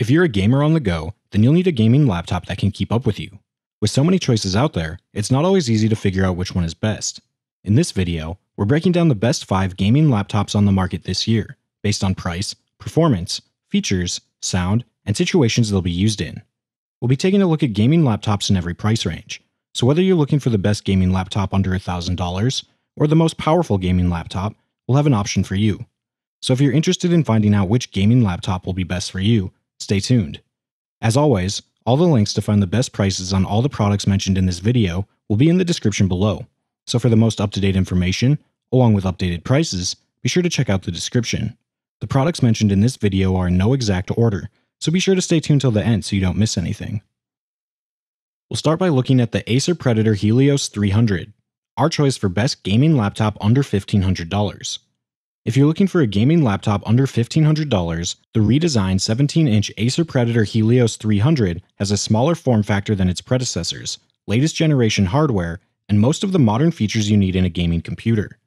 If you're a gamer on the go, then you'll need a gaming laptop that can keep up with you. With so many choices out there, it's not always easy to figure out which one is best. In this video, we're breaking down the best 5 gaming laptops on the market this year, based on price, performance, features, sound, and situations they'll be used in. We'll be taking a look at gaming laptops in every price range, so whether you're looking for the best gaming laptop under $1,000 or the most powerful gaming laptop, we'll have an option for you. So if you're interested in finding out which gaming laptop will be best for you, Stay tuned. As always, all the links to find the best prices on all the products mentioned in this video will be in the description below. So for the most up-to-date information, along with updated prices, be sure to check out the description. The products mentioned in this video are in no exact order, so be sure to stay tuned till the end so you don't miss anything. We'll start by looking at the Acer Predator Helios 300, our choice for best gaming laptop under $1,500. If you're looking for a gaming laptop under $1,500, the redesigned 17 inch Acer Predator Helios 300 has a smaller form factor than its predecessors, latest generation hardware, and most of the modern features you need in a gaming computer.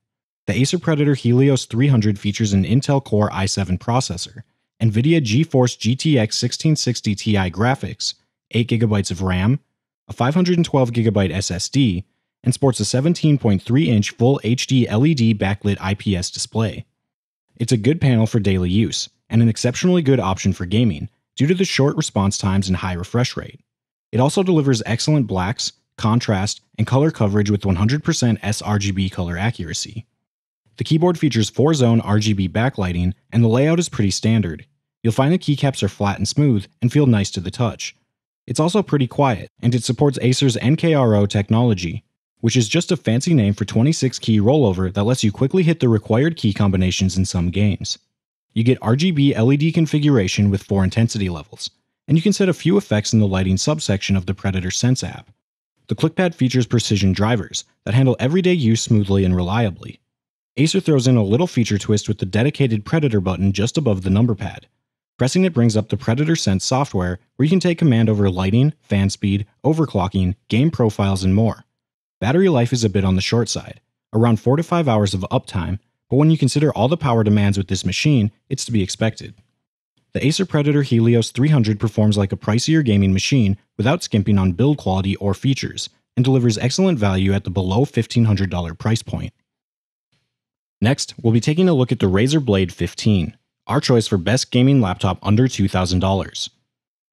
The Acer Predator Helios 300 features an Intel Core i7 processor, NVIDIA GeForce GTX 1660 Ti graphics, 8GB of RAM, a 512GB SSD, and sports a 17.3 inch Full HD LED backlit IPS display. It's a good panel for daily use, and an exceptionally good option for gaming due to the short response times and high refresh rate. It also delivers excellent blacks, contrast, and color coverage with 100% sRGB color accuracy. The keyboard features 4 zone RGB backlighting, and the layout is pretty standard. You'll find the keycaps are flat and smooth and feel nice to the touch. It's also pretty quiet, and it supports Acer's NKRO technology, which is just a fancy name for 26 key rollover that lets you quickly hit the required key combinations in some games. You get RGB LED configuration with 4 intensity levels, and you can set a few effects in the lighting subsection of the Predator Sense app. The ClickPad features precision drivers that handle everyday use smoothly and reliably. Acer throws in a little feature twist with the dedicated Predator button just above the number pad. Pressing it brings up the Predator Sense software where you can take command over lighting, fan speed, overclocking, game profiles, and more. Battery life is a bit on the short side, around 4 to 5 hours of uptime, but when you consider all the power demands with this machine, it's to be expected. The Acer Predator Helios 300 performs like a pricier gaming machine without skimping on build quality or features, and delivers excellent value at the below $1,500 price point. Next, we'll be taking a look at the Razer Blade 15, our choice for best gaming laptop under $2,000.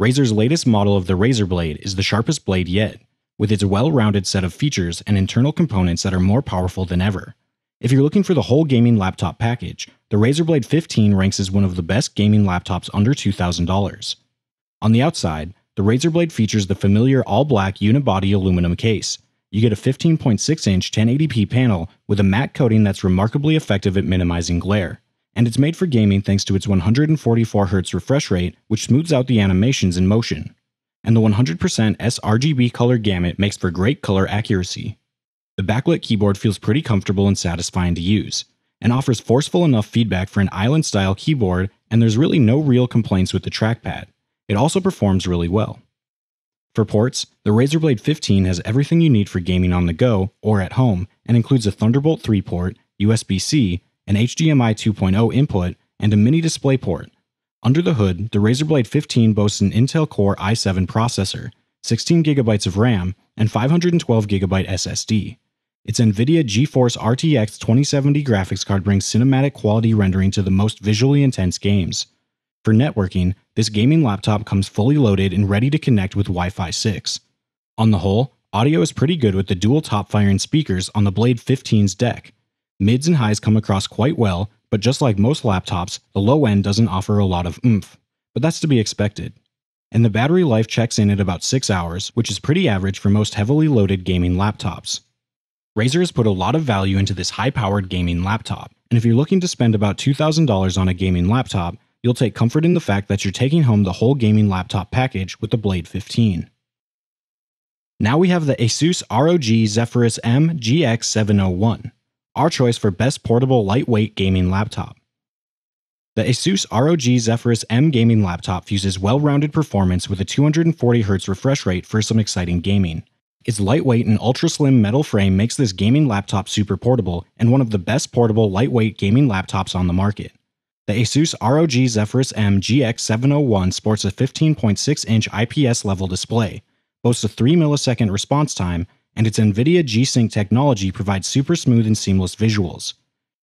Razer's latest model of the Razer Blade is the sharpest blade yet, with its well rounded set of features and internal components that are more powerful than ever. If you're looking for the whole gaming laptop package, the Razer Blade 15 ranks as one of the best gaming laptops under $2,000. On the outside, the Razer Blade features the familiar all black unibody aluminum case. You get a 15.6 inch 1080p panel with a matte coating that's remarkably effective at minimizing glare. And it's made for gaming thanks to its 144Hz refresh rate, which smooths out the animations in motion and the 100% sRGB color gamut makes for great color accuracy. The backlit keyboard feels pretty comfortable and satisfying to use, and offers forceful enough feedback for an island style keyboard, and there's really no real complaints with the trackpad. It also performs really well. For ports, the Razer Blade 15 has everything you need for gaming on the go or at home and includes a Thunderbolt 3 port, USB C, an HDMI 2.0 input, and a mini display port, under the hood, the Razer Blade 15 boasts an Intel Core i7 processor, 16GB of RAM, and 512GB SSD. Its NVIDIA GeForce RTX 2070 graphics card brings cinematic quality rendering to the most visually intense games. For networking, this gaming laptop comes fully loaded and ready to connect with Wi Fi 6. On the whole, audio is pretty good with the dual top firing speakers on the Blade 15's deck. Mids and highs come across quite well, but just like most laptops, the low end doesn't offer a lot of oomph, but that's to be expected. And the battery life checks in at about 6 hours, which is pretty average for most heavily loaded gaming laptops. Razer has put a lot of value into this high powered gaming laptop, and if you're looking to spend about $2,000 on a gaming laptop, you'll take comfort in the fact that you're taking home the whole gaming laptop package with the Blade 15. Now we have the Asus ROG Zephyrus M GX701 our choice for best portable lightweight gaming laptop. The Asus ROG Zephyrus M gaming laptop fuses well-rounded performance with a 240Hz refresh rate for some exciting gaming. Its lightweight and ultra-slim metal frame makes this gaming laptop super portable and one of the best portable lightweight gaming laptops on the market. The Asus ROG Zephyrus M GX701 sports a 15.6 inch IPS level display, boasts a 3 millisecond response time, and its NVIDIA G Sync technology provides super smooth and seamless visuals.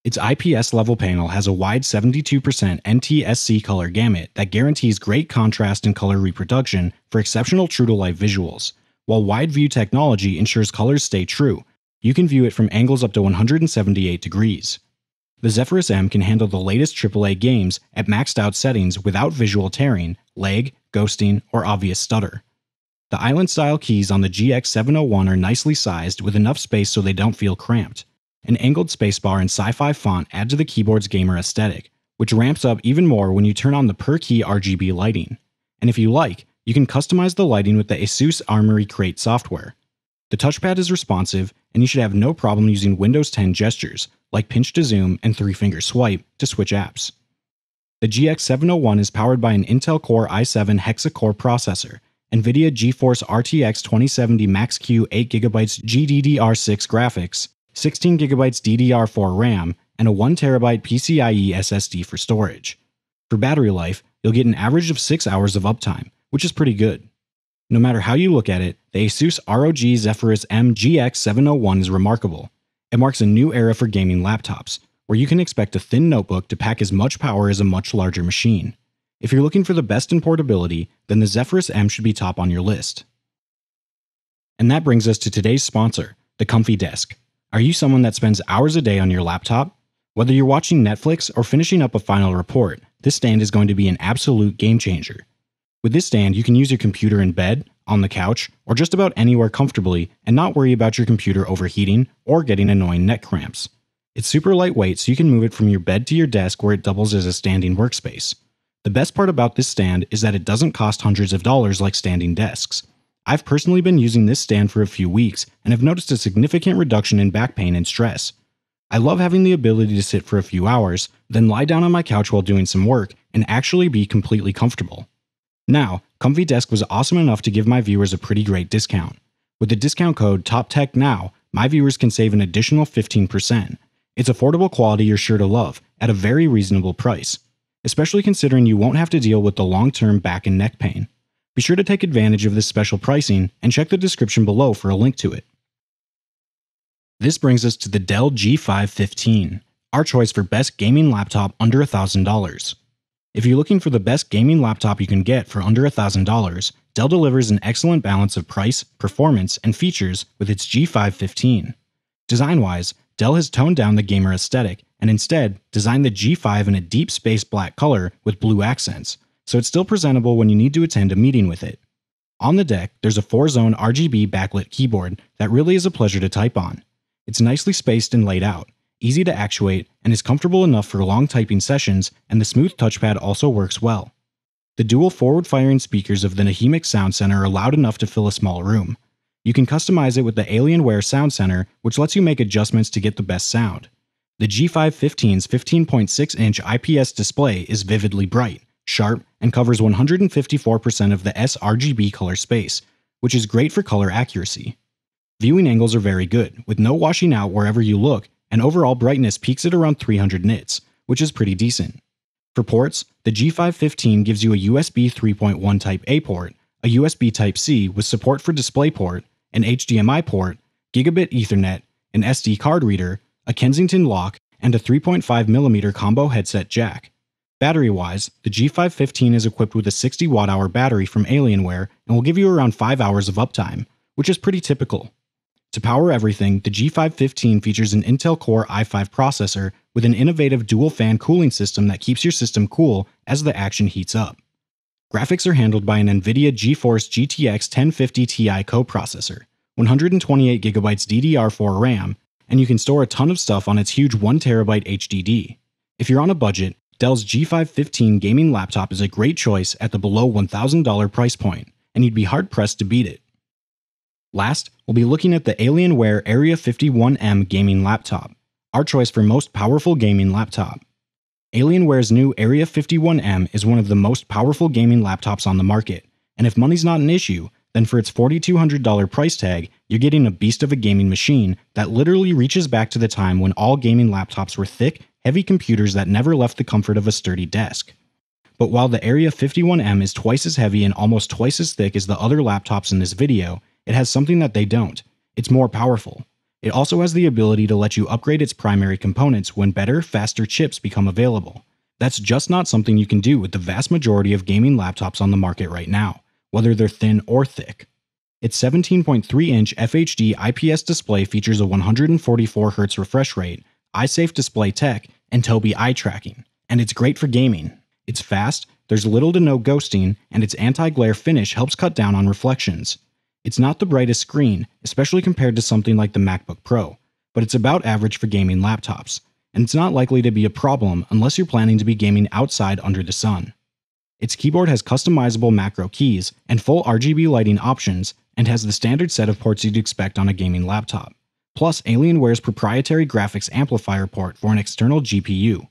Its IPS level panel has a wide 72% NTSC color gamut that guarantees great contrast and color reproduction for exceptional true to life visuals, while wide view technology ensures colors stay true. You can view it from angles up to 178 degrees. The Zephyrus M can handle the latest AAA games at maxed out settings without visual tearing, lag, ghosting, or obvious stutter. The island style keys on the GX701 are nicely sized with enough space so they don't feel cramped. An angled spacebar and sci-fi font add to the keyboard's gamer aesthetic, which ramps up even more when you turn on the per key RGB lighting. And if you like, you can customize the lighting with the Asus Armoury Crate software. The touchpad is responsive, and you should have no problem using Windows 10 gestures, like pinch to zoom and three finger swipe, to switch apps. The GX701 is powered by an Intel Core i7 hexa-core processor, NVIDIA GeForce RTX 2070 Max-Q 8GB GDDR6 graphics, 16GB DDR4 RAM, and a 1TB PCIe SSD for storage. For battery life, you'll get an average of 6 hours of uptime, which is pretty good. No matter how you look at it, the Asus ROG Zephyrus M GX701 is remarkable. It marks a new era for gaming laptops, where you can expect a thin notebook to pack as much power as a much larger machine. If you're looking for the best in portability, then the Zephyrus M should be top on your list. And that brings us to today's sponsor, the Comfy Desk. Are you someone that spends hours a day on your laptop? Whether you're watching Netflix or finishing up a final report, this stand is going to be an absolute game changer. With this stand, you can use your computer in bed, on the couch, or just about anywhere comfortably and not worry about your computer overheating or getting annoying neck cramps. It's super lightweight, so you can move it from your bed to your desk where it doubles as a standing workspace. The best part about this stand is that it doesn't cost hundreds of dollars like standing desks. I've personally been using this stand for a few weeks and have noticed a significant reduction in back pain and stress. I love having the ability to sit for a few hours, then lie down on my couch while doing some work, and actually be completely comfortable. Now, Comfy Desk was awesome enough to give my viewers a pretty great discount. With the discount code TOPTECHNOW, my viewers can save an additional 15%. It's affordable quality you're sure to love, at a very reasonable price, especially considering you won't have to deal with the long term back and neck pain. Be sure to take advantage of this special pricing and check the description below for a link to it. This brings us to the Dell G515, our choice for best gaming laptop under $1,000. If you're looking for the best gaming laptop you can get for under $1,000, Dell delivers an excellent balance of price, performance, and features with its G515. Design wise, Dell has toned down the gamer aesthetic and instead designed the G5 in a deep space black color with blue accents, so it's still presentable when you need to attend a meeting with it. On the deck, there's a 4 zone RGB backlit keyboard that really is a pleasure to type on. It's nicely spaced and laid out, easy to actuate, and is comfortable enough for long typing sessions, and the smooth touchpad also works well. The dual forward firing speakers of the Nahimic Sound Center are loud enough to fill a small room. You can customize it with the Alienware Sound Center, which lets you make adjustments to get the best sound. The G515's 15.6 inch IPS display is vividly bright, sharp, and covers 154% of the sRGB color space, which is great for color accuracy. Viewing angles are very good, with no washing out wherever you look, and overall brightness peaks at around 300 nits, which is pretty decent. For ports, the G515 gives you a USB 3.1 Type A port, a USB Type C with support for DisplayPort, an HDMI port, Gigabit Ethernet, an SD card reader, a Kensington lock, and a 3.5mm combo headset jack. Battery wise, the G515 is equipped with a 60 watt hour battery from Alienware and will give you around 5 hours of uptime, which is pretty typical. To power everything, the G515 features an Intel Core i5 processor with an innovative dual fan cooling system that keeps your system cool as the action heats up. Graphics are handled by an NVIDIA GeForce GTX 1050 Ti coprocessor, 128GB DDR4 RAM, and you can store a ton of stuff on its huge 1TB HDD. If you're on a budget, Dell's G515 gaming laptop is a great choice at the below $1,000 price point, and you'd be hard pressed to beat it. Last, we'll be looking at the Alienware Area 51M gaming laptop, our choice for most powerful gaming laptop. Alienware's new Area 51M is one of the most powerful gaming laptops on the market, and if money's not an issue, then for its $4,200 price tag, you're getting a beast of a gaming machine that literally reaches back to the time when all gaming laptops were thick, heavy computers that never left the comfort of a sturdy desk. But while the Area 51M is twice as heavy and almost twice as thick as the other laptops in this video, it has something that they don't. It's more powerful. It also has the ability to let you upgrade its primary components when better, faster chips become available. That's just not something you can do with the vast majority of gaming laptops on the market right now, whether they're thin or thick. Its 17.3 inch FHD IPS display features a 144Hz refresh rate, Eyesafe display tech, and Tobii eye tracking, and it's great for gaming. It's fast, there's little to no ghosting, and its anti glare finish helps cut down on reflections. It's not the brightest screen, especially compared to something like the MacBook Pro, but it's about average for gaming laptops, and it's not likely to be a problem unless you're planning to be gaming outside under the sun. Its keyboard has customizable macro keys and full RGB lighting options, and has the standard set of ports you'd expect on a gaming laptop, plus Alienware's proprietary graphics amplifier port for an external GPU.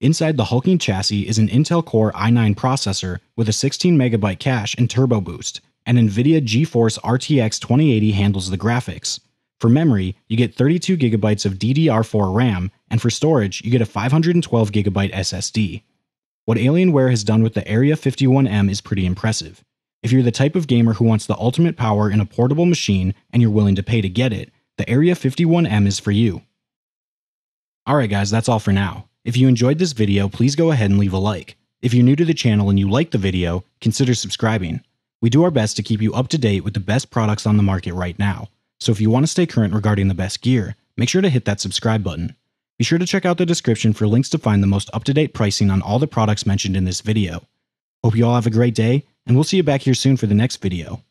Inside the hulking chassis is an Intel Core i9 processor with a 16MB cache and turbo boost, and NVIDIA GeForce RTX 2080 handles the graphics. For memory, you get 32GB of DDR4 RAM, and for storage, you get a 512GB SSD. What Alienware has done with the Area 51M is pretty impressive. If you're the type of gamer who wants the ultimate power in a portable machine and you're willing to pay to get it, the Area 51M is for you. Alright guys, that's all for now. If you enjoyed this video, please go ahead and leave a like. If you're new to the channel and you like the video, consider subscribing. We do our best to keep you up to date with the best products on the market right now, so if you want to stay current regarding the best gear, make sure to hit that subscribe button. Be sure to check out the description for links to find the most up-to-date pricing on all the products mentioned in this video. Hope you all have a great day, and we'll see you back here soon for the next video.